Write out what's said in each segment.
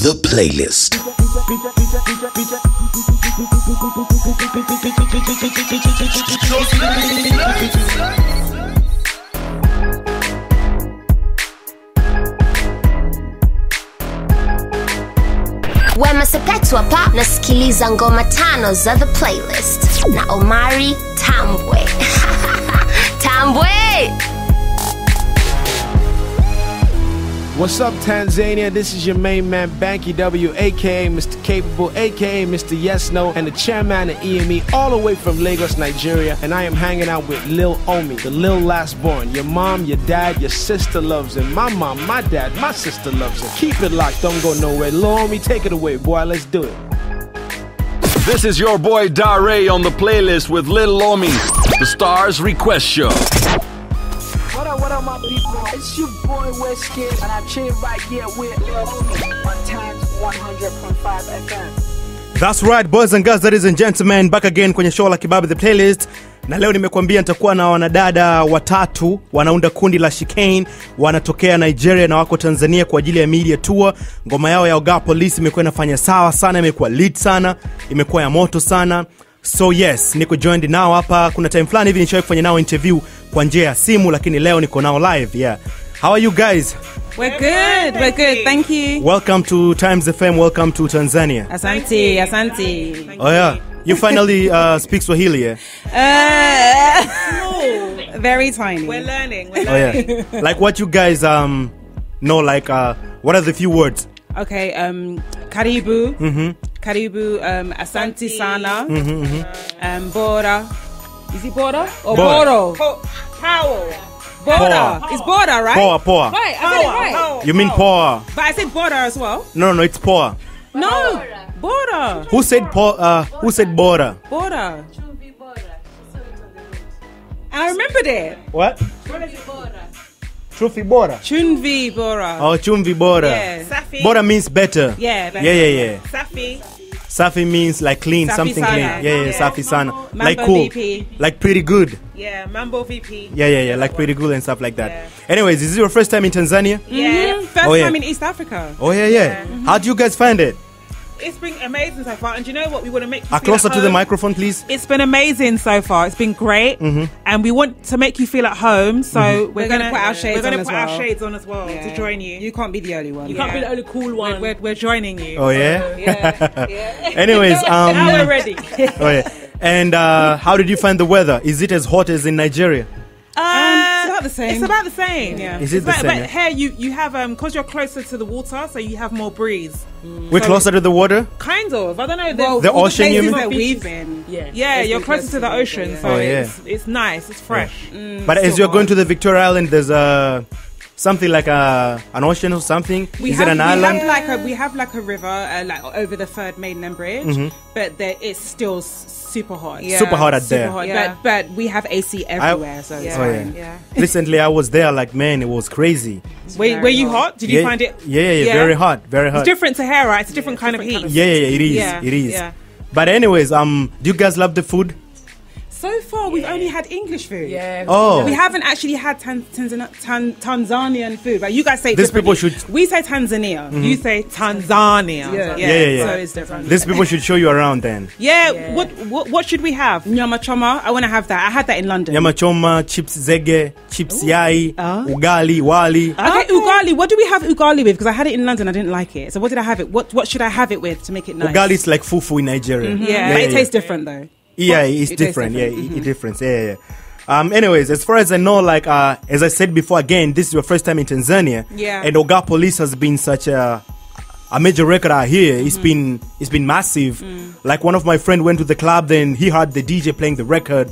The Playlist. wema sepetu hapa nasikiliza ngoma tano za the playlist. Na omari tambwe. Tambwe What's up, Tanzania? This is your main man, Banky W, aka Mr. Capable, aka Mr. Yes No, and the chairman of EME, all the way from Lagos, Nigeria. And I am hanging out with Lil Ommy, the Lil Last Born. Your mom, your dad, your sister loves him. My mom, my dad, my sister loves him. Keep it locked, don't go nowhere. Lil Ommy, take it away, boy. Let's do it. This is your boy Dare on the playlist with Lil Ommy, the Stars Request Show. What up, what up, my people? It's your boy Westkid, and I'm chilling right here with Lil Homie on Times 100.5 FM. That's right boys and girls, ladies and gentlemen, back again kwenye show la Kibabe the Playlist. Na leo nimekuambia nitakuwa na wanadada watatu wanaunda kundi la Shikane, wanatokea Nigeria na wako Tanzania kwa ajili ya media tour. Ngoma yao ya Oga Police imekuwa inafanya sawa sana, imekuwa lit sana, imekuwa ya moto sana. So yes, niko joined nao hapa. Kuna time fulani hivi nishawahi kufanya nao interview kwa njia ya simu, lakini leo niko nao live. Yeah. How are you guys? We're good. We're good. Thank you. Welcome to Times FM. Welcome to Tanzania. Asante. Asante. Oh yeah. You finally uh, speak Swahili, yeah? Uh, very tiny. We're learning. We're Oh yeah. like what you guys um know like uh what are the few words? Okay. Um, karibu. Mm-hmm. Karibu. Um, asante sana. Mm-hmm, Um, bora. Is it bora or Bora. boro? Po- Powell. Bora. It's bora, right? Poa poa. Right. I said it right. Powell. You mean poa? But I said border as well. No, no, it's poa. No. Border. Who said po uh who said bora? Border. And I remembered it. What? Trufi bora. Chunvi bora. Oh, chumvi bora. Yeah. Safi. Bora means better. Yeah. Yeah, yeah, yeah. Safi. Safi means like clean, Safi something sana. clean. Yeah, yeah, Yeah. safi sana. Mambo like cool. VP. Like pretty good. Yeah, Mambo VP. Yeah, yeah, yeah, like pretty good and stuff like that. Yeah. Anyways, is this your first time in Tanzania? Yeah. Mhm. First Oh, yeah. time in East Africa. Oh yeah, yeah. How do you guys find it? It's been amazing so far. And do you know what? We want to make you Uh, feel closer at to the microphone, please. It's been amazing so far. It's been great, Mm-hmm. and we want to make you feel at home. So we're, We're gonna put our shades We're gonna on as put our well. shades on as well Yeah. to join you. You can't be the only one. You can't be the only cool one. We're, we're, we're joining you. Oh yeah. Anyways, um, Now we're ready. oh yeah. And uh, how did you find the weather? Is it as hot as in Nigeria? Uh, it's about the same. It's about the same. Yeah. Is it It's the like- same, But yeah? here you you have um because you're closer to the water, so you have more breeze. We're closer to the water. Kind of. I don't know. Well, The all ocean, you mean? that we've been. Yeah. yeah, you're closer to the ocean, so Oh, yeah. it's it's nice. It's fresh. But as you're going to the Victoria Island, there's a something like a an ocean or something. We Is have, it an we island? Have like a, we have like a river, uh, like over the third mainland bridge, Mm-hmm. but there, it's still super hot. Yeah. Super hot out Super there. hot. Yeah. But but we have AC everywhere, so it's Oh, yeah. fine. Yeah. Recently, I was there. Like, man, it was crazy. Were, were you hot. hot? Did you find it? Yeah, yeah, yeah, Yeah. very hot, very hot. It's different to hair, right? It's a different kind of heat. Yeah, yeah, yeah, it is. Yeah, It is. yeah. But anyways, um, do you guys love the food? So far, we've only had English food. Yeah. Oh, We haven't actually had tan- Tanzania- tan- Tanzanian food, but you guys say it These people should- We say Tanzania. You say Tanzania. Yeah. Yeah, yeah, yeah. So it's different. these people should show you around then. Yeah, What, what what should we have? Nyama choma. I want to have that. I had that in London. Nyama choma, chips zege, chips yai, Ah. ugali, wali. Okay, ugali. What do we have ugali with? Because I had it in London, I didn't like it. So what did I have it? What what should I have it with to make it nice? Ugali is like fufu in Nigeria. Yeah, but it tastes different though. Yeah, it's it different. different. Yeah, it, it different. Yeah, yeah. Um, anyways, as far as I know, like uh, as I said before, again, this is your first time in Tanzania. Yeah. And Oga Police has been such a a major record out here. It's Mm-hmm. been it's been massive. Mm. Like one of my friend went to the club, then he heard the DJ playing the record.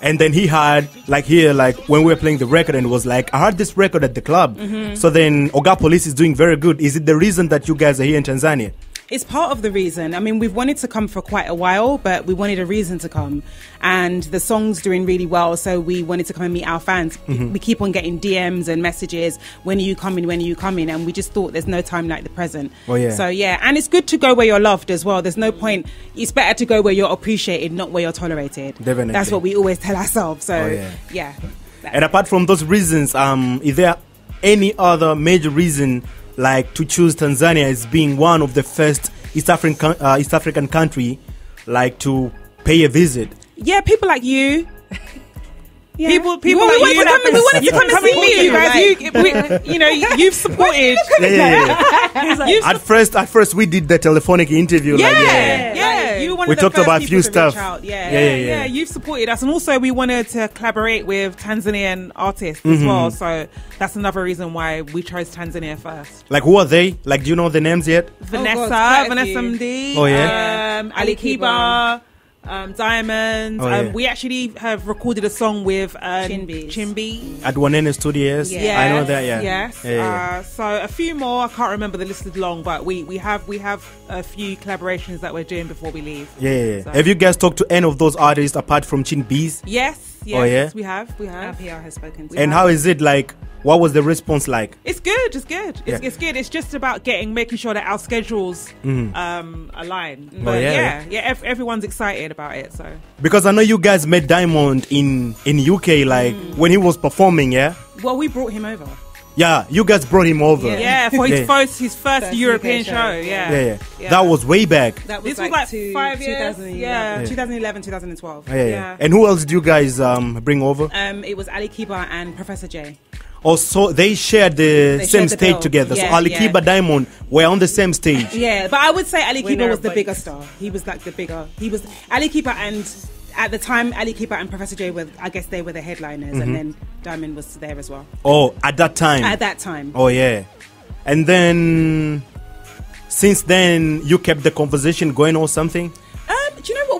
And then he had like here, like when we were playing the record, and was like, I heard this record at the club. Mm-hmm. So then Oga Police is doing very good. Is it the reason that you guys are here in Tanzania? It's part of the reason. I mean, we've wanted to come for quite a while, but we wanted a reason to come. And the song's doing really well, so we wanted to come and meet our fans. Mm-hmm. We keep on getting DMs and messages when are you coming, when are you coming? And we just thought there's no time like the present. Oh, yeah. So, yeah, and it's good to go where you're loved as well. There's no point, it's better to go where you're appreciated, not where you're tolerated. Definitely. That's what we always tell ourselves. So, Oh, yeah. yeah. And apart from those reasons, um, is there any other major reason like to choose Tanzania as being one of the first East African uh, East African country like to pay a visit. Yeah, people like you. Yeah. People, people we like wanted you. to come and- we wanted to you come and come see and you, you guys. like- You, we, you know, you've supported. Yeah, yeah, yeah. at first, at first we did the telephonic interview. Yeah, like, yeah. yeah. Like, you were We talked about a few stuff. out. Yeah. Yeah, yeah, yeah. You've supported us, and also we wanted to collaborate with Tanzanian artists Mm-hmm. as well. So that's another reason why we chose Tanzania first. Like who are they? Like, do you know the names yet? Vanessa, quite a Vanessa. Mdee, Oh, yeah? um, Ali Kiba, um, Diamond. Oh, yeah. um, we actually have recorded a song with um, Chin Bees. Chinbee. At Wanene Studios. Yeah. I know that. Yeah. Yes. Yeah, yeah. Uh, so a few more. I can't remember the list is long, but we, we have we have a few collaborations that we're doing before we leave. yeah, yeah, yeah. So- Have you guys talked to any of those artists apart from Chin Bees? Yes. Yes. Oh, yeah? We have. We Our have. PR has spoken to And us. how is it like? What was the response like? It's good. It's good. It's, Yeah. it's good. It's just about getting, making sure that our schedules um, align. But Mm-hmm. Oh, yeah, yeah, yeah, ev- everyone's excited about it. So Because I know you guys met Diamond in in UK, like Mm. when he was performing. Yeah. well, we brought him over. Yeah, you guys brought him over. Yeah, for his Yeah. first his first, First European UK show. show, Yeah. Yeah, yeah. Yeah. That was way back. That was This was like, like two, five years. 2011. Yeah. Yeah. 2011, 2012. Yeah, yeah. Yeah. And who else did you guys um, bring over? Um, it was Ali Kiba and Professor J. Also, they shared the They same shared the stage bill. together. so Yeah, Ali yeah. Kiba Diamond were on the same stage. Yeah, but I would say Ali Kiba was the both. bigger star. He was like the bigger. He was Ali Kiba and at the time Ali Kiba and Professor J were I guess they were the headliners Mm-hmm. and then Diamond was there as well. Oh, at that time. At that time. Oh yeah, and then since then you kept the conversation going or something.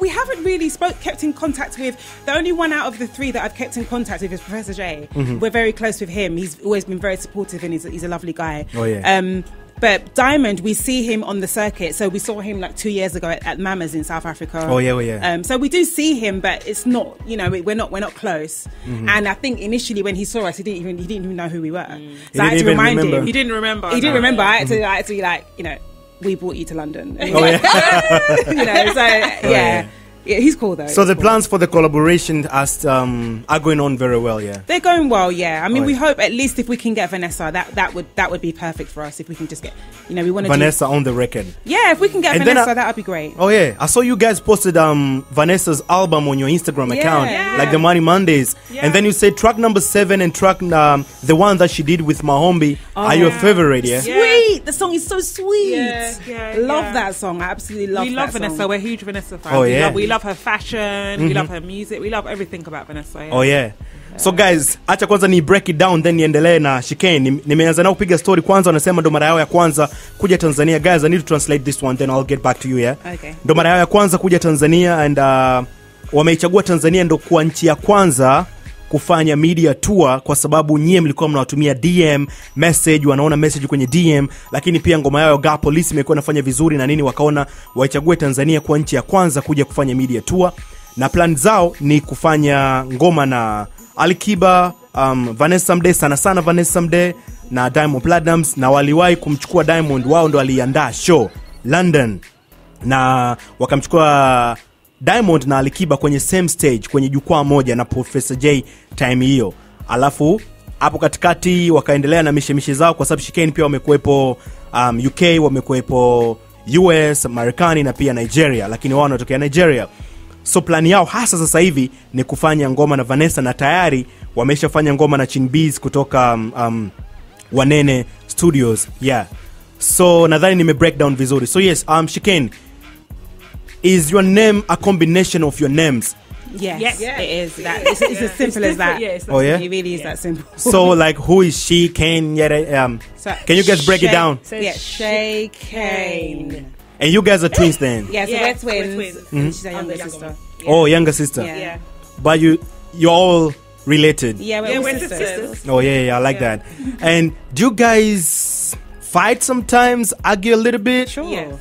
We haven't really spoke, kept in contact with. The only one out of the three that I've kept in contact with is Professor J. Mm-hmm. We're very close with him. He's always been very supportive and he's, he's a lovely guy. Oh, yeah. Um, but Diamond, we see him on the circuit. So we saw him like two years ago at, at Mamas in South Africa. Oh, yeah, oh, yeah. Um, so we do see him, but it's not. You know, we- we're not we're not close. Mm-hmm. And I think initially when he saw us, he didn't even he didn't even know who we were. So I Mm. He had didn't to remind remember. him. He didn't remember. He didn't no. remember. I had to, I had to be like, you know, we brought you to London. Oh yeah. you know, so oh, yeah. yeah. He's cool though. so He's the cool. plans for the collaboration as, um, are going on very well. Yeah. they're going well. Yeah, I mean, Oh, we hope at least if we can get Vanessa, that that would that would be perfect for us. If we can just get, you know, we want to Vanessa on the record. Yeah, if we can get And Vanessa, I- that would be great. Oh yeah, I saw you guys posted um Vanessa's album on your Instagram Yeah. account, Yeah. like the Money Mondays, Yeah. and then you said track number seven and track um the one that she did with Mohombi are your yeah. favorite. Yeah. Yeah. Sweet, the song is so sweet. Yeah, yeah, love yeah. that song. I absolutely love. we love that Vanessa. Song. We're huge Vanessa fans. Oh, yeah. Mm-hmm. love, we love her fashion. mm-hmm. We love her music. We love everything about Vanessa. yeah. Oh yeah. So guys, acha kwanza ni break it down then niendelee na shikeni Nimeanza nao kupiga story kwanza, wanasema ndo mara yao ya kwanza kuja Tanzania. Guys, I need to translate this one then I'll get back to you yeah. Okay. Ndo mara yao ya kwanza kuja Tanzania and uh, wameichagua Tanzania ndo kuwa nchi ya kwanza kufanya media tour kwa sababu nyie mlikuwa mnawatumia DM message, wanaona message kwenye DM, lakini pia ngoma yao ga polisi imekuwa inafanya vizuri na nini, wakaona waichague Tanzania kuwa nchi ya kwanza kuja kufanya media tour, na plan zao ni kufanya ngoma na alkiba um, Vanessa mde sana sana Vanessa mde na Diamond platnams na waliwahi kumchukua Diamond, wao ndo aliandaa show London. Na wakamchukua Diamond na Alikiba kwenye same stage kwenye jukwaa moja na Professor J time hiyo, alafu hapo katikati wakaendelea na mishemishe zao, kwa sababu Shikeni pia wamekuwepo um, UK, wamekuwepo US, Marekani na pia Nigeria, lakini wao wanatokea Nigeria. So plani yao hasa sasa hivi ni kufanya ngoma na Vanessa, na tayari wameshafanya ngoma na Chinbees kutoka um, Wanene Studios yeah. So nadhani nime break down vizuri. So yes, um, Shikane, is your name a combination of your names? Yes, Yes. it is. That it's, it's as simple as that. Yeah, Oh yeah. It really is that simple. So like, who is she? Kane? Yeah. Um, So, can you guys break it Shay- down? Yeah, Shay Kane. And you guys are twins then? Yeah, so Yeah, we're we're twins. twins. And she's a I'm younger younger sister. one. Oh, younger sister. Yeah. Yeah. But you, you're all related. Yeah, we're, Yeah, all we're sisters. sisters. Oh yeah, yeah, I like Yeah. that. And do you guys fight sometimes? Argue a little bit? Sure.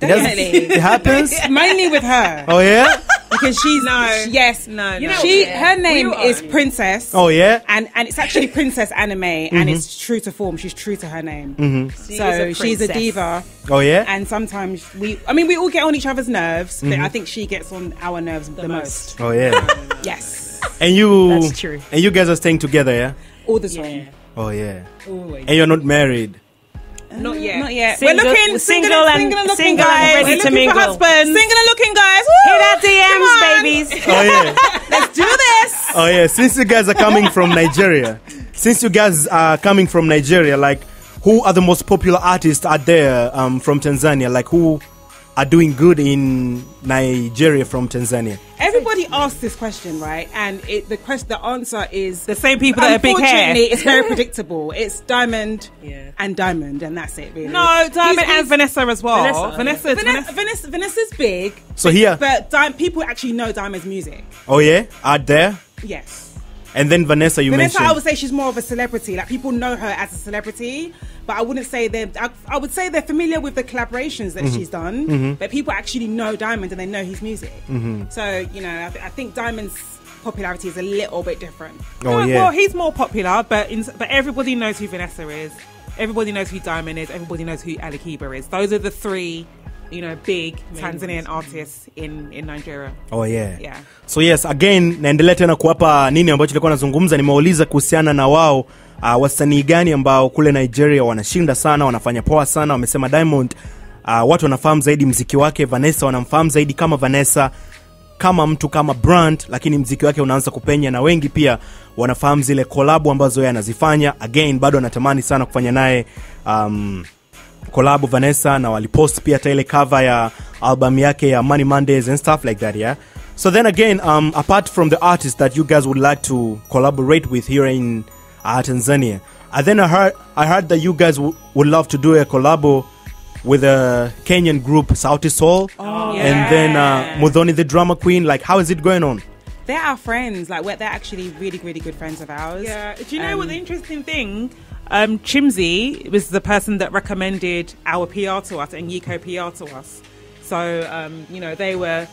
Yes. It Definitely. It happens. Mainly with her. Oh yeah. Because she's No. yes, No, You know, she Yeah. her name We is. Princess. Oh yeah. And and it's actually Princess Anime, Mm-hmm. and it's true to form. She's true to her name. She So a she's a diva, Oh yeah. and sometimes we. I mean, we all get on each other's nerves, Mm-hmm. but I think she gets on our nerves the, most. Oh yeah. Yes, And you. That's true. And you guys are staying together, yeah? all the time. Oh yeah. Always. And you're not married. Not yet. Not yet. Single- we're looking single single, and- single and looking single and guys. ready we're to mingle. for husbands. Single and looking guys. Woo! Hit our DMs, babies. Oh yeah. Let's do this. Oh yeah. Since you guys are coming from Nigeria, since you guys are coming from Nigeria, like who are the most popular artists out there um, from Tanzania? Like who are doing good in Nigeria from Tanzania? Everybody asks this question, right? And it, the question, the answer is The same people that are big hair. Unfortunately, it's very predictable. It's Diamond Yeah. and Diamond, and that's it, really. No, Diamond He's- and he's- Vanessa as well. Vanessa, Vanessa, Vanessa, Vanessa, Vanessa, Vanessa's big, So here, but Di- people actually know Diamond's music. oh yeah, out there, Yes. And then Vanessa, you Vanessa, I would say she's more of a celebrity. Like people know her as a celebrity, but I wouldn't say they're. I, I would say they're familiar with the collaborations that Mm-hmm. she's done, but people actually know Diamond and they know his music. Mm-hmm. So you know, I, th- I think Diamond's popularity is a little bit different. oh Well, yeah. Well, he's more popular, but in, but everybody knows who Vanessa is. Everybody knows who Diamond is. Everybody knows who Ali Kiba is. Those are the three, you know, big Tanzanian artists in in Nigeria. Oh yeah. Yeah. So yes, again naendelea tena kuwapa nini ambacho nilikuwa nazungumza. Nimeuliza kuhusiana na wao uh, wasanii gani ambao kule Nigeria wanashinda sana, wanafanya poa sana. Wamesema Diamond uh, watu wanafahamu zaidi mziki wake. Vanessa wanamfahamu zaidi kama Vanessa kama mtu kama brand, lakini mziki wake unaanza kupenya na wengi pia wanafahamu zile kolabu ambazo yeye anazifanya. Again bado anatamani sana kufanya naye um, collab Vanessa na walipost pia hata ile cover ya album yake ya Money Mondays and stuff like that yeah so then again um, apart from the artists that you guys would like to collaborate with here in uh, Tanzania and then I heard I heard that you guys w- would love to do a collabo with a Kenyan group Sauti Sol and then uh, Muthoni the Drummer Queen like how is it going on They're our friends. Like we're, they're actually really, really good friends of ours. Yeah. Do you know Um, what the interesting thing? Um, Chimsy was the person that recommended our PR to us and Yiko PR to us. So um, you know they were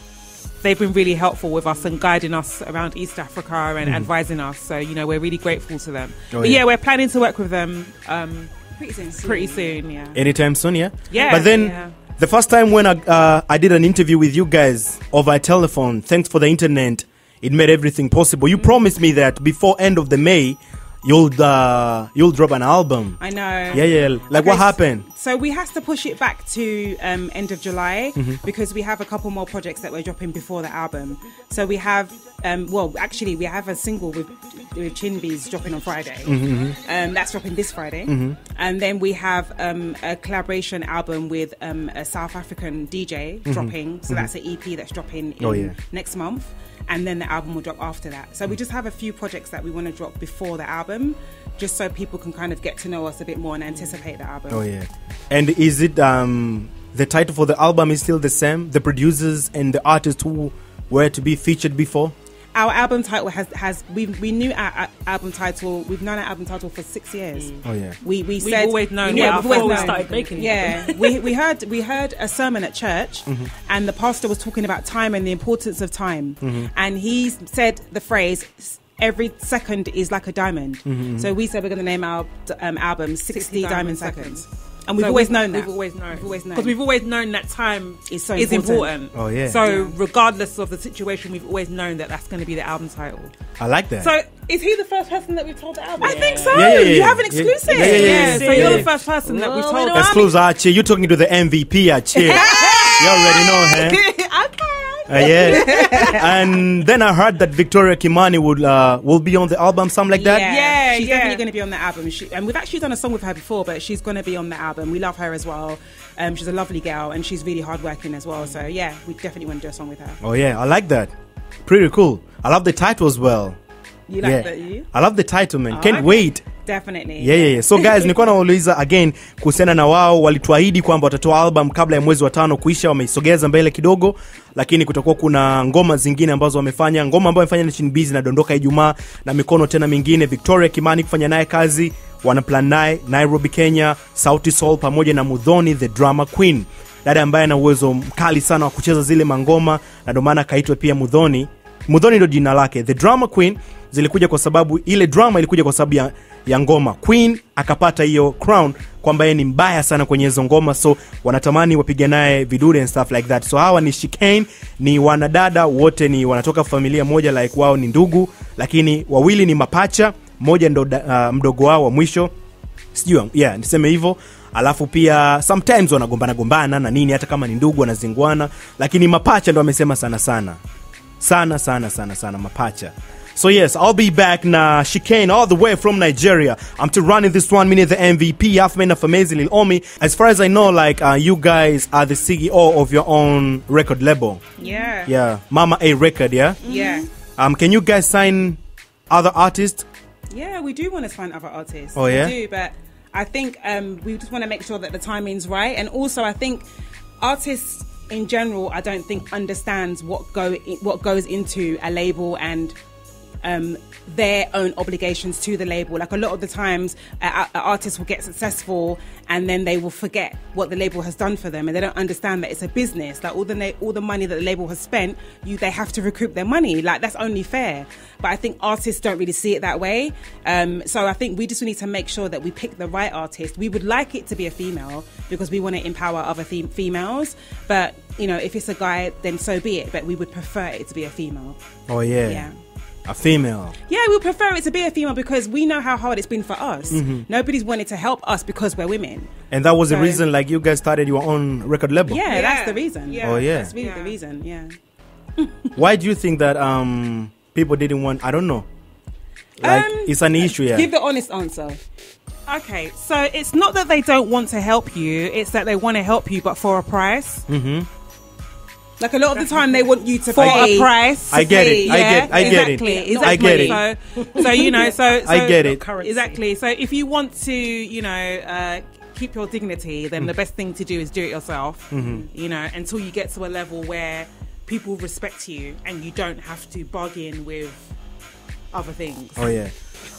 they've been really helpful with us and guiding us around East Africa and advising us. So you know we're really grateful to them. Oh, but yeah. yeah. we're planning to work with them um, pretty soon. pretty soon. Yeah. anytime soon yeah Yeah, but then yeah. the first time when I, uh, I did an interview with you guys over a telephone thanks for the internet it made everything possible you promised me that before end of the may you'll uh, you'll drop an album I know. yeah yeah like Okay, what happened So we have to push it back to um, end of July Mm-hmm. because we have a couple more projects that we're dropping before the album. So we have, um, well, actually, we have a single with, with Chin Bees dropping on Friday. Mm-hmm, Um, that's dropping this Friday. And then we have um, a collaboration album with um, a South African DJ dropping. So that's an EP that's dropping in Mm-hmm. Oh, yeah. next month. And then the album will drop after that. So we just have a few projects that we want to drop before the album, just so people can kind of get to know us a bit more and anticipate the album. oh yeah and is it um the title for the album is still the same the producers and the artists who were to be featured before Our album title has has we we knew our, our album title. We've known our album title for six years. Mm. oh yeah We we We've said always known Yeah, we've always before we known. started making it. Yeah, we we heard we heard a sermon at church, mm-hmm. and the pastor was talking about time and the importance of time, mm-hmm. and he said the phrase. Every second is like a diamond. Mm-hmm, so we said we're going to name our um, album 60, Diamond, Seconds. And we've So always known that. We've always known. We've always known. Because we've always known that time Is so is important. important. Oh, yeah. So Yeah. regardless of the situation, we've always known that that's going to be the album title. I like that So is he the first person that we've told the album? I think so. Yeah, yeah, yeah, you have an exclusive. yeah, yeah, yeah, Yeah, yeah. so you're the first person that we've told. we don't- exclusive Archie You're talking to the MVP Archie you already know huh okay. Uh, yeah, and then I heard that Victoria Kimani would uh, will be on the album, something like that. Yeah, she's yeah. definitely going to be on the album. She, and we've actually done a song with her before, but she's going to be on the album. We love her as well. Um, she's a lovely girl, and she's really hardworking as well. So yeah, we definitely want to do a song with her. Oh yeah, I like that. Pretty cool. I love the title as well. You like yeah, that? You I love the title, man. Can't okay. wait. Definitely. Yeah, yeah, yeah. So guys, nilikuwa nawauliza again kuhusiana na wao, walituahidi kwamba watatoa album kabla ya mwezi wa tano kuisha, wameisogeza mbele kidogo, lakini kutakuwa kuna ngoma zingine ambazo wamefanya. Ngoma ambayo wamefanya na Chin Busy inadondoka Ijumaa na mikono tena mingine, Victoria Kimani kufanya naye kazi, wana plan naye Nairobi, Kenya, Sauti Sol pamoja na Mudhoni the drama queen, dada ambaye ana uwezo mkali sana wa kucheza zile mangoma, na ndio maana akaitwa pia Mudhoni. Mudhoni ndio jina lake. The drama queen zilikuja kwa sababu ile drama ilikuja kwa sababu ya, ya ngoma. Queen akapata hiyo crown kwamba yeye ni mbaya sana kwenye hizo ngoma, so wanatamani wapiga naye vidude and stuff like that. So hawa ni Chicane, ni wanadada wote, ni wanatoka familia moja, like wao ni ndugu, lakini wawili ni mapacha, mmoja ndo uh, mdogo wao wa mwisho sijui yeah, niseme hivyo alafu pia sometimes wanagombana gombana na nini hata kama ni ndugu wanazingwana lakini mapacha ndo amesema sana sana sana sana sana sana mapacha so yes i'll be back na Shiikane all the way from nigeria i'm still running this one minute the mvp half man of amazing omi as far as i know like uh, you guys are the ceo of your own record label Yeah. yeah mama a record yeah Yeah. um can you guys sign other artists Yeah, we do want to sign other artists. Oh, yeah? We do, but I think um, we just want to make sure that the timing's right. And also, I think artists in general, I don't think understands what go what goes into a label and um, their own obligations to the label. Like a lot of the times, uh, uh, artists will get successful and then they will forget what the label has done for them, and they don't understand that it's a business. Like all the na- all the money that the label has spent, you they have to recoup their money. Like that's only fair. But I think artists don't really see it that way. Um, so I think we just need to make sure that we pick the right artist. We would like it to be a female because we want to empower other fem- females. But you know, if it's a guy, then so be it. But we would prefer it to be a female. oh yeah, Yeah. A female Yeah, we prefer it to be a female because we know how hard it's been for us. Nobody's wanted to help us because we're women. and that was the reason like you guys started your own record label Yeah, Yeah. that's the reason. Yeah. Oh, yeah. That's really Yeah. the reason, yeah. why do you think that um people didn't want i don't know like Um, it's an issue yeah Give the honest answer. Okay, so it's not that they don't want to help you; it's that they want to help you, but for a price. Like a lot of the time, they want you to For pay. a price. I get it. I Yeah, get. I get exactly, it. Exactly. I get it. So, so you know, so, so I get it. Currency. Exactly. So if you want to, you know, uh, keep your dignity, then the best thing to do is do it yourself. You know, until you get to a level where people respect you and you don't have to bargain with other things. Oh yeah,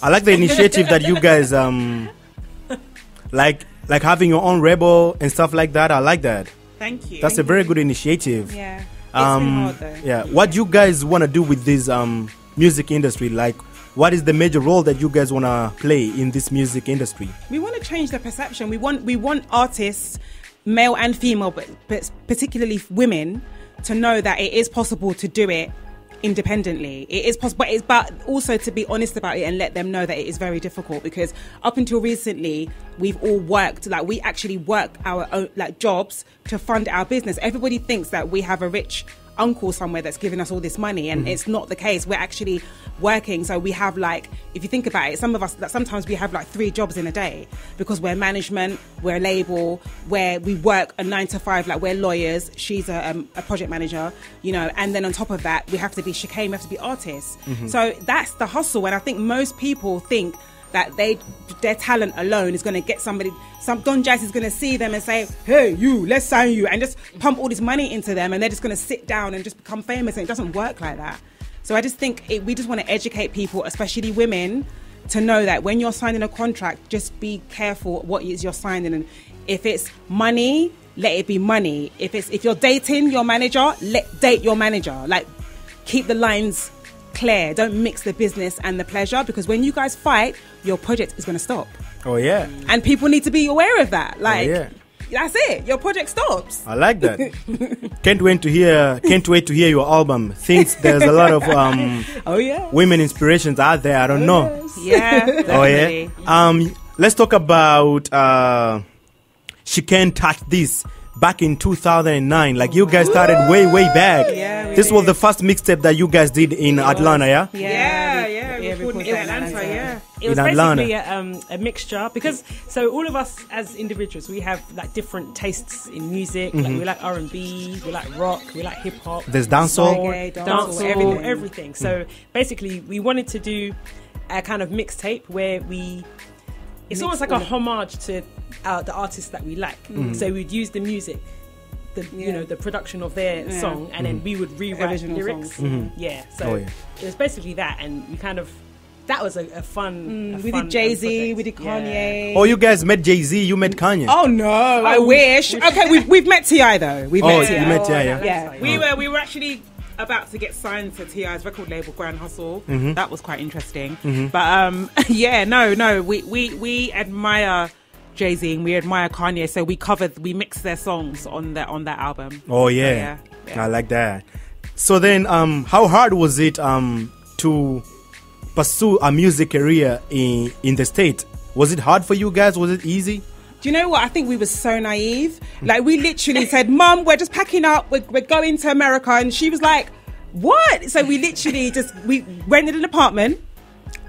I like the initiative that you guys um like like having your own rebel and stuff like that. I like that. Thank you. That's a very good initiative. Yeah. Um, been hard though. yeah. What do you guys want to do with this um music industry? Like, what is the major role that you guys want to play in this music industry? we want to change the perception. We want we want artists, male and female, but, but particularly women, to know that it is possible to do it independently. It is possible, but, it's, but also to be honest about it and let them know that it is very difficult because up until recently, we've all worked like we actually work our own like jobs to fund our business. Everybody thinks that we have a rich uncle somewhere that's giving us all this money and it's not the case. We're actually working so we have like if you think about it some of us that sometimes we have like three jobs in a day because we're management we're a label where we work a nine to five like we're lawyers she's a, um, a project manager you know and then on top of that we have to be Shiikane we have to be artists. So that's the hustle and i think most people think that they their talent alone is going to get somebody some Don Jazzy is going to see them and say hey you let's sign you and just pump all this money into them and they're just going to sit down and just become famous and it doesn't work like that. So I just think it, we just want to educate people especially women to know that when you're signing a contract just be careful what you're signing. And if it's money let it be money. If it's if you're dating your manager let date your manager. Like keep the lines clear. Don't mix the business and the pleasure because when you guys fight, your project is going to stop. Oh yeah, And people need to be aware of that. Like, yeah. that's it. Your project stops. I like that. can't wait to hear. Can't wait to hear your album. Thinks there's a lot of um Oh, yeah. women inspirations out there. I don't know. Yeah. Oh yeah. Um, let's talk about uh, she can't touch this. Back in 2009, like you guys started way, way back. Yeah, we this was the first mixtape that you guys did in Atlanta, yeah. Yeah, we- yeah, we recording in that in Atlanta, Atlanta. yeah. It was In basically a, um, a mixture because so all of us as individuals we have like different tastes in music. Like we like R and B, we like rock, we like hip hop. There's dancehall. Reggae, dancehall, dancehall, everything. everything. So basically, we wanted to do a kind of mixtape where we. It's Mix almost like a homage to uh, the artists that we like. So we'd use the music, the you know the production of their Yeah. song, and then we would rewrite Original lyrics. songs. Yeah, so Oh, yeah. it was basically that, and we kind of that was a, a fun. a We fun, did Jay Z, we did project. Kanye. Oh, you guys met Jay Z. You met Kanye. Oh, no, I Oh, wish. we- Okay, we've, we've met T.I. though. We've Oh, met you T.I. met T.I., yeah. Yeah. We were we were actually about to get signed to Ti's record label Grand Hustle. Mm-hmm. That was quite interesting. But um, yeah, no, no, we we we admire Jay Z and we admire Kanye, so we covered we mixed their songs on that on that album. Oh So, yeah. yeah, yeah. I like that. So then, um, how hard was it um to pursue a music career in in the state? Was it hard for you guys? Was it easy? Do you know what? I think we were so naive. Like we literally said, "Mom, we're just packing up. We're, we're going to America," and she was like, "What?" So we literally just we rented an apartment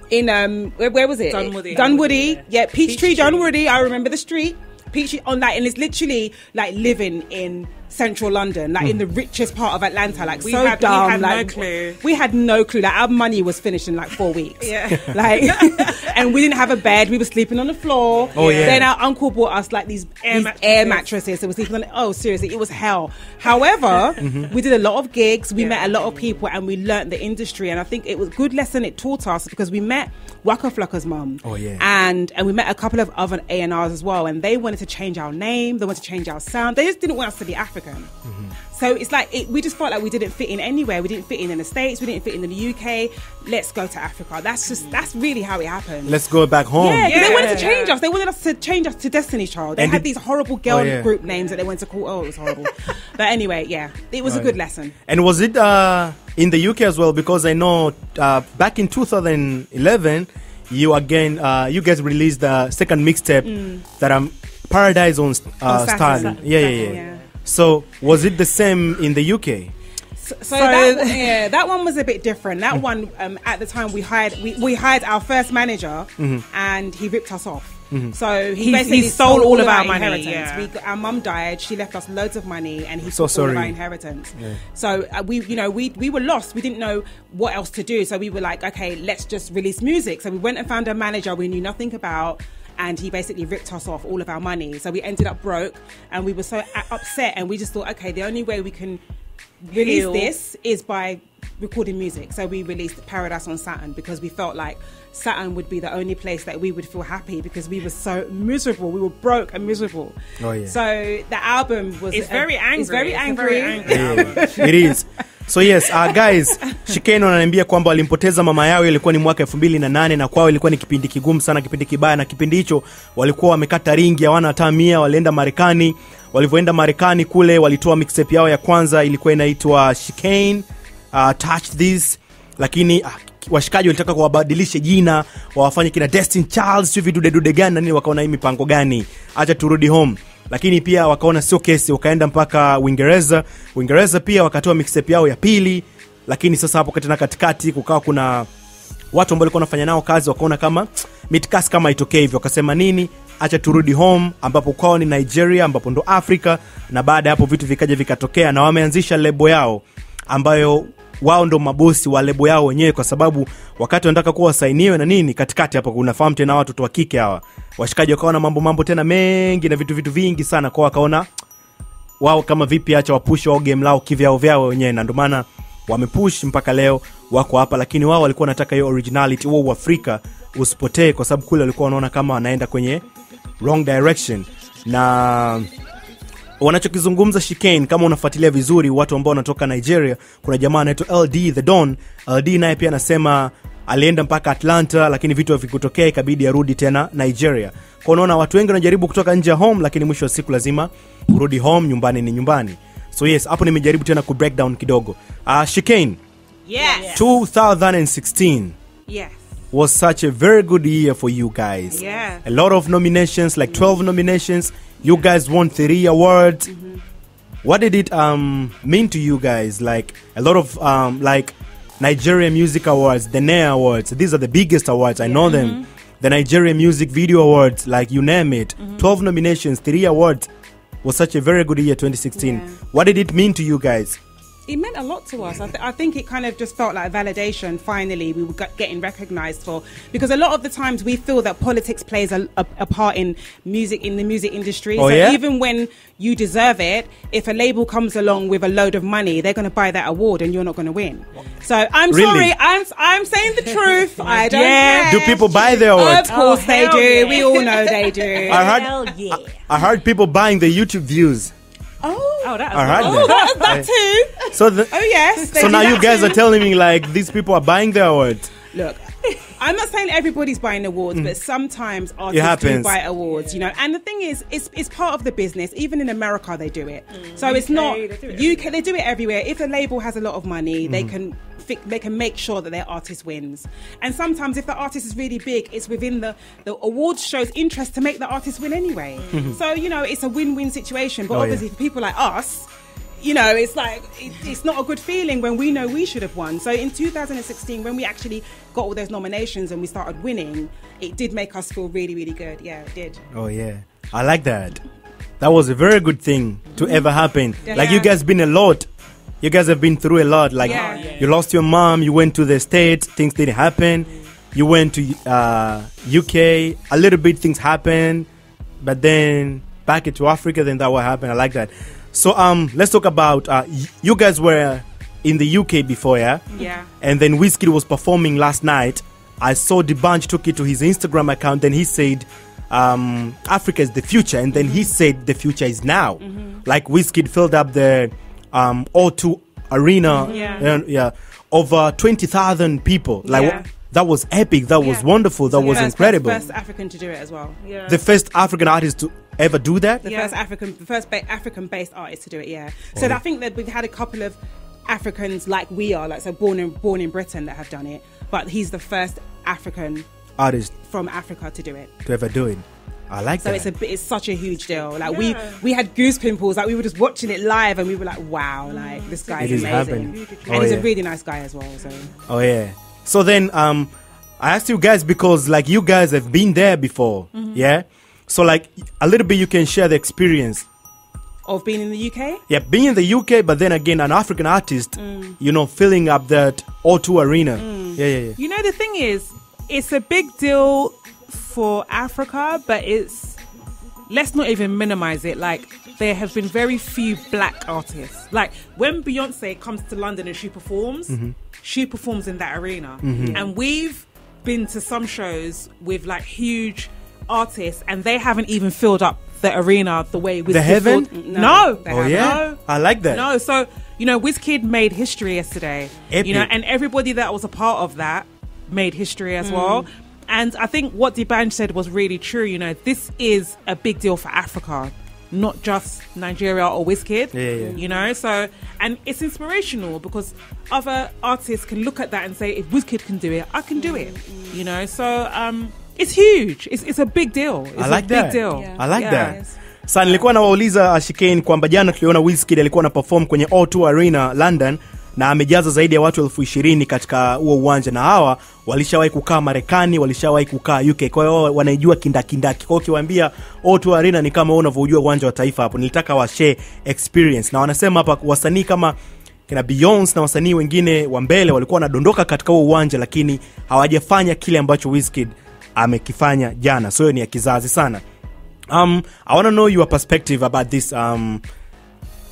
in um where, where was it? Dunwoody. Dunwoody. Yeah. Yeah, Peachtree, Peachtree. Dunwoody. I remember the street. Peachtree on that, and it's literally like living in central London, like in the richest part of Atlanta. Like We so had- we dumb. had no clue. we had no clue. Like our money was finished in like four weeks. Yeah. Like, and we didn't have a bed. We were sleeping on the floor. Oh, yeah. Then our uncle bought us like these Air these mattresses. air mattresses. So we were sleeping on it. Oh, seriously, it was hell. However, Mm-hmm. we did a lot of gigs. We met a lot of people, and we learnt the industry. And I think it was a good lesson it taught us because we met Waka Flocka's mum. Oh, yeah. And and we met a couple of other A and R's as well. And they wanted to change our name. They wanted to change our sound. They just didn't want us to be African. Mm-hmm. So it's like it, we just felt like we didn't fit in anywhere. We didn't fit in in the states. We didn't fit in in the UK. Let's go to Africa. That's just that's really how it happened. Let's go back home. yeah, 'cause they wanted to Yeah. change us. They wanted us to change us to Destiny's Child. They And had did- these horrible girl Oh, yeah. group names that they wanted to call. Oh, it was horrible. but anyway, yeah, it was a good lesson. And was it uh, in the UK as well? Because I know uh, back in 2011, you again, uh, you guys released the second mixtape that I'm Paradise on uh, On Saturn. Saturn, Yeah, yeah, yeah, yeah. So was it the same in the UK? So, so that, one- yeah, that one was a bit different. That one, um, at the time, we hired we, we hired our first manager, and he ripped us off. So he He- basically he stole all of our money, inheritance. yeah. We, our mum died. She left us loads of money, and he So took all of our inheritance. So uh, we, you know, we we were lost. We didn't know what else to do. So we were like, okay, let's just release music. So we went and found a manager we knew nothing about. And he basically ripped us off all of our money. So we ended up broke, and we were so upset. And we just thought, okay, the only way we can release Heal. this is by recording music. So we released Paradise on Saturn because we felt like Saturn would be the only place that we would feel happy because we were so miserable. We were broke and miserable. Oh, yeah. So the album was It's very angry. It's very It's a angry. very angry album. it is so yes uh, guys shikeno ananiambia kwamba walimpoteza mama yao ilikuwa ni mwaka elfu mbili na nane na kwao ilikuwa ni kipindi kigumu sana kipindi kibaya na kipindi hicho walikuwa wamekata ringi hawana hata mia walienda marekani. Walivyoenda marekani kule walitoa mixtape yao ya kwanza ilikuwa inaitwa shikane uh, touch this. Lakini uh, washikaji walitaka kuwabadilishe jina wawafanye kina destin charles sio gani na nini wakaona hii mipango gani. Acha turudi home lakini pia wakaona sio kesi wakaenda mpaka uingereza. Uingereza pia wakatoa mixtape yao ya pili lakini sasa hapo tena katikati kukawa kuna watu ambao walikuwa wanafanya nao kazi wakaona kama mitkas kama itokee hivyo. Wakasema nini? Acha turudi home ambapo kwao ni nigeria ambapo ndo africa na baada ya hapo vitu vikaja vikatokea na wameanzisha lebo yao ambayo wao ndo mabosi wa lebo yao wenyewe kwa sababu wakati wanataka kuwa wasainiwe na nini katikati hapa unafahamu tena watoto wa kike hawa. Washikaji wakaona mambo mambo tena mengi na vitu vitu vingi sana. Kwao wakaona wao kama vipi acha wapush wao game lao kivyao vyao wenyewe. Na ndo maana wamepush mpaka leo wako hapa. Lakini wao walikuwa wanataka hiyo originality huo uafrika usipotee kwa sababu kule walikuwa wanaona kama wanaenda kwenye wrong direction. Na wanachokizungumza shikan kama unafuatilia vizuri watu ambao wanatoka nigeria kuna jamaa anaitwa ld the don. Ld naye pia anasema alienda mpaka atlanta lakini vitu havikutokea ikabidi arudi tena nigeria. Kwa unaona watu wengi wanajaribu kutoka nje ya home lakini mwisho wa siku lazima urudi home nyumbani ni nyumbani. So yes hapo nimejaribu tena ku breakdown kidogo. Uh, shikane Yes. 2016 Yes. Was such a very good year for you guys. Yeah. A lot of nominations, like 12 nominations. You guys won three awards. What did it um mean to you guys? Like a lot of um like Nigeria Music Awards, the NEA Awards. These are the biggest awards. I know them. The Nigeria Music Video Awards, like you name it. 12 nominations, three awards. Was such a very good year 2016. Yeah. What did it mean to you guys? It meant a lot to us. I, th- I think it kind of just felt like validation. Finally, we were getting recognised for because a lot of the times we feel that politics plays a, a, a part in music in the music industry. Oh, so yeah? even when you deserve it, if a label comes along with a load of money, they're going to buy that award and you're not going to win. So I'm Really? sorry. I'm I'm saying the truth. I don't. Yeah. Do people buy their awards? Of oh, course Oh, they do. yeah. We all know they do. I heard, Hell yeah. I heard people buying the YouTube views. Oh, Oh, that I heard oh, that. that, that too. So the, Oh yes. so now you guys too. are telling me like these people are buying their awards. Look, I'm not saying everybody's buying awards, but sometimes artists do buy awards, you know. And the thing is, it's, it's part of the business. Even in America, they do it. So mm. it's not they do it UK. They do it everywhere. If a label has a lot of money, they mm. can fi- they can make sure that their artist wins. And sometimes if the artist is really big, it's within the the awards show's interest to make the artist win anyway. Mm-hmm. So you know, it's a win-win situation. But Oh, yeah. obviously, for people like us. You know, it's like it, it's not a good feeling when we know we should have won. So in 2016, when we actually got all those nominations and we started winning, it did make us feel really, really good. Yeah, it did. Oh yeah, I like that. That was a very good thing to ever happen. Like you guys been a lot. You guys have been through a lot. Like Yeah. Yeah. you lost your mom. You went to the states. Things didn't happen. You went to uh, UK. A little bit things happened, but then back into Africa. Then that what happened. I like that. So um, let's talk about uh, y- you guys were in the UK before, yeah? Yeah. And then Wizkid was performing last night. I saw D'banj took it to his Instagram account and he said, um, Africa is the future. And then he said the future is now. Like Wizkid filled up the um, O2 arena. Yeah. and- yeah. Over 20,000 people. Like Yeah. that was epic. That was Yeah. wonderful. That was First- incredible. First, first African to do it as well. Yeah. the first African artist to ever do that. the Yeah. first African, the first ba- African-based artist to do it. Yeah. Oh, So I think that we've had a couple of Africans like we are, like so born in born in Britain that have done it, but he's the first African Artist from Africa to do it. to ever do it. I like So that. it's a bi- it's such a huge deal. Like we Yeah. we had goose pimples. Like we were just watching it live, and we were like, wow, like this guy It is is amazing, happening. and Oh, he's yeah. a really nice guy as well. So Oh yeah. So then um I asked you guys because like you guys have been there before. Mm-hmm. Yeah? So like a little bit you can share the experience. of being in the UK. Yeah, being in the UK but then again an African artist, Mm. you know, filling up that O2 arena. Yeah, yeah, yeah. You know, the thing is, it's a big deal for Africa, but it's let's not even minimize it. Like there have been very few black artists. Like when Beyonce comes to London and she performs, mm-hmm. she performs in that arena, mm-hmm. and we've been to some shows with like huge artists, and they haven't even filled up the arena the way Wizkid Heaven? filled- No, No, Oh haven't. yeah. No. I like that. no, so you know, Wizkid made history yesterday. Epic. You know, and everybody that was a part of that made history as mm. well. And I think what D'banj said was really true. You know, this is a big deal for Africa, not just Nigeria or Wizkid. Yeah, yeah. You know, so and it's inspirational because other artists can look at that and say, if Wizkid can do it, I can do it. You know, so um, it's huge. It's it's a big deal. It's I like a big that. deal. Yeah. I like Yeah. that. Sasa nilikuwa nawauliza Ashikane kwamba jana tuliona Wizkid alikuwa na perform kwenye O2 Arena London na amejaza zaidi ya watu elfu ishirini katika huo uwanja, na hawa walishawahi kukaa Marekani, walishawahi kukaa UK, kwa hiyo wanaijua kindakindaki. Kwa hiyo ukiwaambia O2 Arena ni kama unavyojua uwanja wa taifa hapo. Nilitaka wa experience, na wanasema hapa wasanii kama kina Beyonce na wasanii wengine wa mbele walikuwa wanadondoka katika huo uwanja, lakini hawajafanya kile ambacho Wizkid amekifanya jana, so hiyo ni ya kizazi sana. Um, I want know your perspective about this. Um,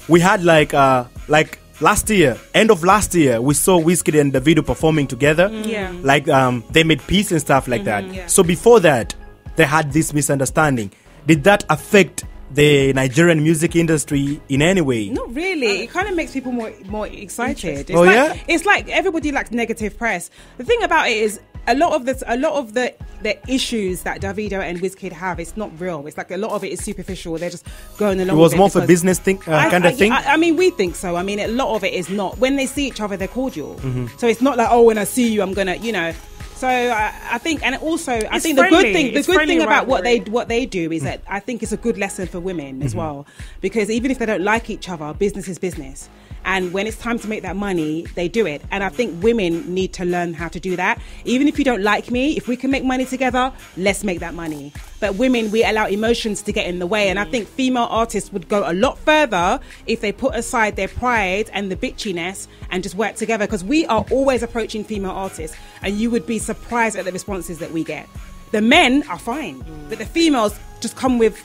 we had like uh, like last year, end of last year, we saw Wizkid and Davido performing together. Yeah. Like um, they made peace and stuff like that. yeah. So before that, they had this misunderstanding. Did that affect the Nigerian music industry in any way? Not really. It kind of makes people more more excited. It's Oh, like, yeah? It's like everybody likes negative press. The thing about it is a lot of the a lot of the the issues that Davido and Wizkid have. It's not real. It's like a lot of it is superficial. They're just going along. It was with more for because- business thing, uh, I- kind I- of thing. I, I mean, we think so. I mean, a lot of it is not. When they see each other, they're cordial. Mm-hmm. So it's not like, oh, when I see you, I'm gonna, you know. So I, I think, and also, I It's think the good thing, the It's good friendly thing about what they what they do is that I think it's a good lesson for women Mm-hmm. as well, because even if they don't like each other, business is business. And when it's time to make that money, they do it. And I think women need to learn how to do that. Even if you don't like me, if we can make money together, let's make that money. But women, we allow emotions to get in the way. And I think female artists would go a lot further if they put aside their pride and the bitchiness and just work together. Because we are always approaching female artists, and you would be surprised at the responses that we get. The men are fine, but the females just come with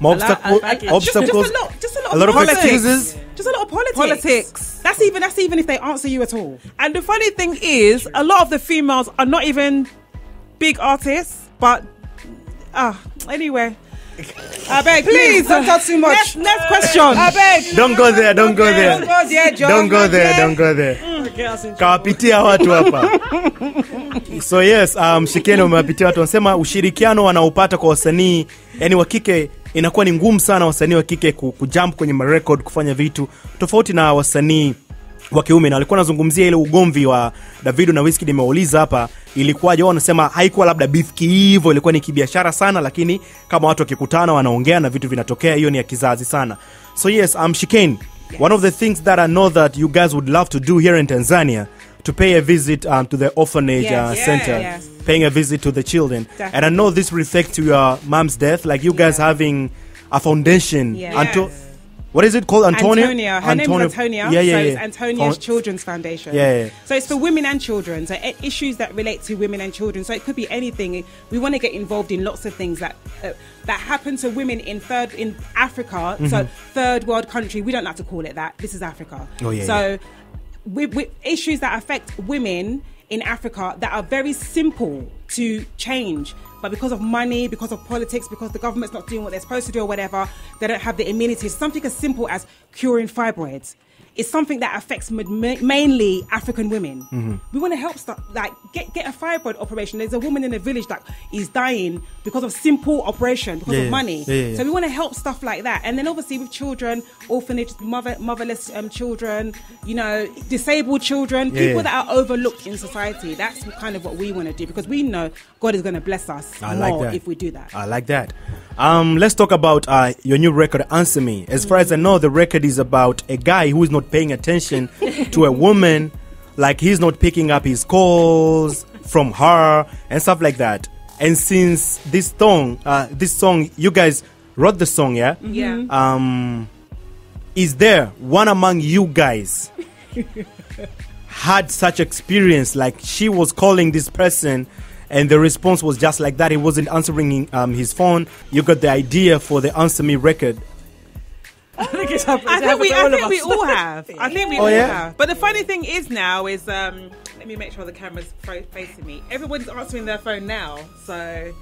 More a lot- obstacle- a- a- just- obstacles, Just, a lot, just a lot, a lot of politics. excuses. Just a lot of politics. Politics. That's even that's even if they answer you at all. And the funny thing is, a lot of the females are not even big artists, but ah, anyway. I beg, Please, don't talk too much. Next, next question. I beg. Don't go there, don't go there. Don't go there, John. Don't go there, don't go there. kawapitia watu hapa so yes um, shikeni umewapitia watu wanasema ushirikiano wanaopata kwa wasanii yani wa kike inakuwa ni ngumu sana wasanii wa kike ku- kujump kwenye marekod kufanya vitu tofauti na wasanii wa kiume. Na walikuwa anazungumzia ile ugomvi wa davido na whisky nimeuliza hapa ilikuwaje? Wao wanasema haikuwa labda beef hivo ilikuwa ni kibiashara sana lakini kama watu wakikutana wanaongea na vitu vinatokea hiyo ni ya kizazi sana. So yes um, shikane one of the things that i know that you guys would love to do here in tanzania to pay a visit um, to the orphanage Yes. uh, center yes. paying a visit to the children Definitely. and i know this reflects to your mom's death like you guys Yeah. having a foundation Yes. Anto- what is it called antonio Antonia. Her name is Antonia. yeah yeah so yeah it's Antonia's Fo- Children's Foundation. Yeah, yeah. So it's for women and children. So issues that relate to women and children. So it could be anything. We want to get involved in lots of things that uh, that happen to women in third in Africa. So third world country. We don't like to call it that. This is Africa. Oh, yeah, So with, with issues that affect women in Africa that are very simple to change. But because of money, because of politics, because the government's not doing what they're supposed to do or whatever, they don't have the immunity. Something as simple as curing fibroids is something that affects ma- ma- mainly African women. Mm-hmm. We want to help stuff like get get a fibroid operation. There's a woman in a village that is dying because of simple operation because Yeah, of money. Yeah, yeah. So we want to help stuff like that. And then obviously with children, orphanage, mother, motherless um, children, you know, disabled children, people that are overlooked in society. That's kind of what we want to do because we know God is going to bless us I more like if we do that. I like that. Um, let's talk about uh, your new record, Answer Me. As far as I know, the record is about a guy who is not paying attention to a woman, like he's not picking up his calls from her and stuff like that. And since this song, uh, this song, you guys wrote the song, yeah? Yeah. Um, is there one among you guys had such experience like she was calling this person and the response was just like that he wasn't answering um, his phone you got the idea for the answer me record I think it's happened. I think we, I all think we all have. I think we Oh, all yeah? have. But the funny thing is now is um, let me make sure the camera's facing me. Everybody's answering their phone now, so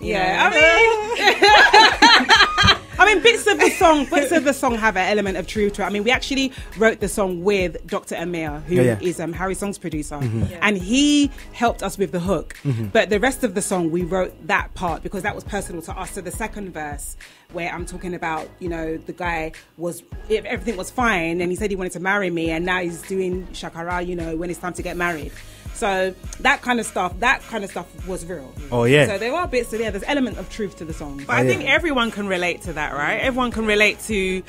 yeah. I mean, I mean, bits of the song, bits of the song have an element of truth to it. I mean, we actually wrote the song with Dr. Amir, who is Yeah, yeah. um, Harrysong's producer, and he helped us with the hook. But the rest of the song, we wrote that part because that was personal to us. So the second verse, where I'm talking about, you know, the guy was, if everything was fine, and he said he wanted to marry me, and now he's doing shakara, you know, when it's time to get married. So that kind of stuff, that kind of stuff was real. Oh, yeah. So there are bits, so yeah, there's element of truth to the song. but I yeah. think everyone can relate to that, right? Everyone can relate to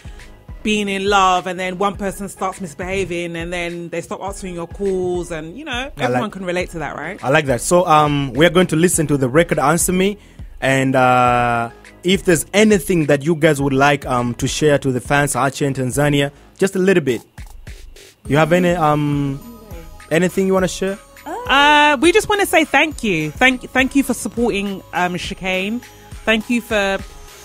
being in love and then one person starts misbehaving and then they stop answering your calls and you know everyone can relate to that right i like that so um, we're going to listen to the record answer me and uh, if there's anything that you guys would like um, to share to the fans out here in tanzania just a little bit you have any um, anything you want to share Uh, we just want to say thank you. Thank thank you for supporting um, Shiikane. Thank you for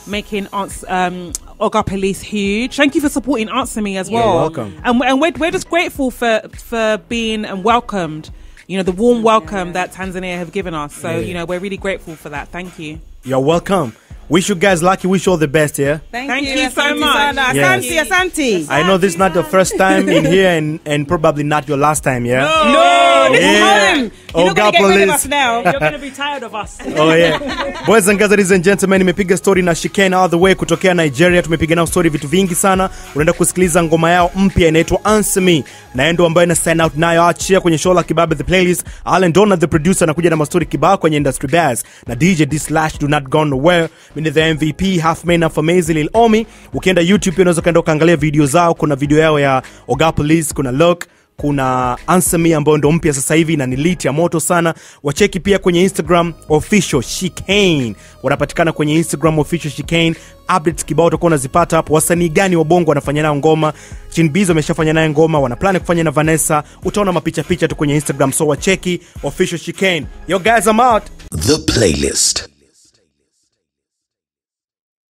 making Ans- um, Oga Police huge. Thank you for supporting Answer Me as well. You're welcome. And, and we're, we're just grateful for, for being and welcomed, you know, the warm welcome that Tanzania have given us. So, Yeah. you know, we're really grateful for that. Thank you. you're welcome wish you guys lucky wish you all the best yeah Thank you so Asante much. sana. Yes. Asante, asante. I know this is not your first time in here and, and probably not your last time, yeah? No, this Yeah. is home. You're not Oga gonna get rid of us now. You're going to be tired of us. Oh yeah. Boys and girls, ladies and gentlemen, nimepiga story na Shikena all the way kutokea Nigeria. Tumepiga nao story vitu vingi sana. Unaenda kusikiliza ngoma yao mpya inaitwa Answer Me. Na ndo ambayo na sign out nayo achia kwenye show la Kibabe the playlist. Alan Donna the producer anakuja na mastori kibao kwenye industry bears Na DJ D Slash do not gone nowhere. Mimi the MVP half man of amazing Lil Omi. Ukienda YouTube pia unaweza kaenda ukaangalia video zao. Kuna video yao ya Oga Police, kuna Look kuna Ansemi ambayo ndo mpya sasa hivi na ni lit ya moto sana. Wacheki pia kwenye Instagram official Chicane, wanapatikana kwenye Instagram official Chicane. Updates kibao utakuwa unazipata hapo. Wasanii gani wa bongo wanafanya nayo ngoma? Chinbiz wameshafanya naye ngoma, wanaplan kufanya na Vanessa. Utaona mapichapicha tu kwenye Instagram, so wacheki official Chicane. Yo guys, I'm out. The playlist.